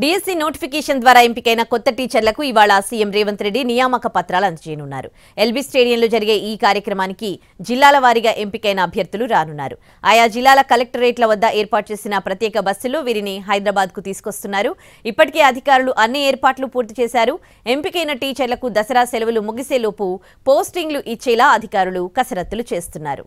DSC notification ద్వారా ఎంపికైన కొత్త టీచర్లకు ఇవాళ సీఎం రేవంత్ రెడ్డి నియామక పత్రాలు అందజేయనున్నారు. ఎల్బీ స్టేడియంలో జరిగే ఈ కార్యక్రమానికి జిల్లాల వారీగా ఎంపికైన అభ్యర్థులు రానున్నారు. ఆయా జిల్లాల కలెక్టరేట్ల వద్ద ఏర్పాటు చేసిన ప్రత్యేక బస్సులు వీరిని హైదరాబాద్కు తీసుకొస్తున్నారు. ఇప్పటికే అధికారులు అన్ని ఏర్పాట్లు పూర్తి చేశారు. ఎంపికైన టీచర్లకు దసరా సెలవులు ముగిసేలోపు పోస్టింగ్లు ఇచ్చేలా అధికారులు కసరత్తులు చేస్తున్నారు.